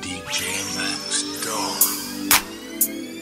DJ Max Dawn.